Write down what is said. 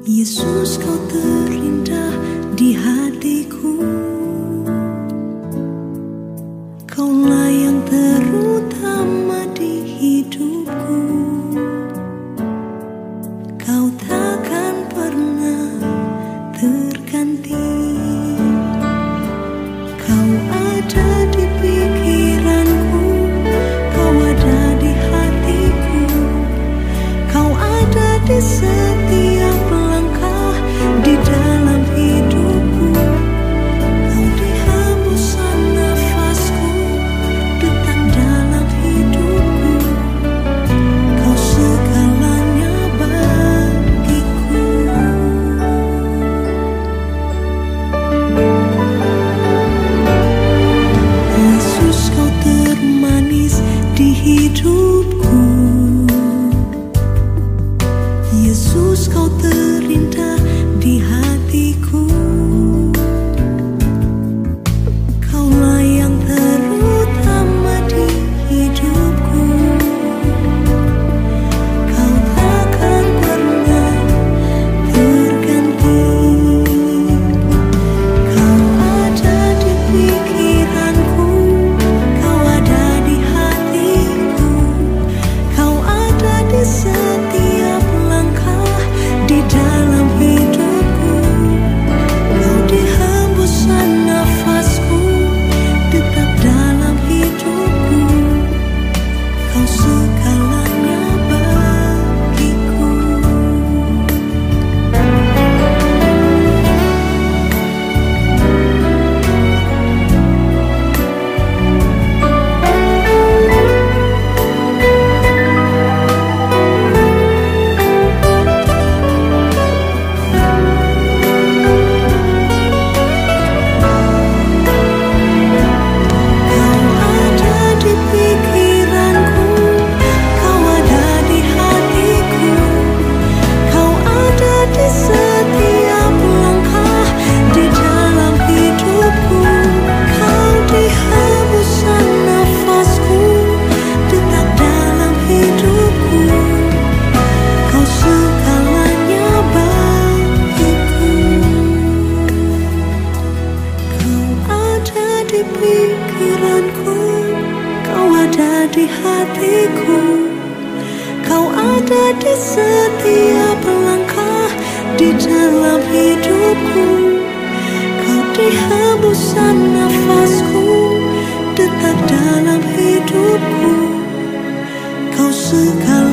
Yesus kau terindah di hatiku. Kaulah yang terutama di hidupku. Kau takkan pernah terganti. Kau ada di pikiranku Kau ada di hatiku. Kau ada di setiap di hatiku. Kau ada di setiap langkah di dalam hidupku. Kau di hembusan nafasku Detak dalam hidupku. Kau suka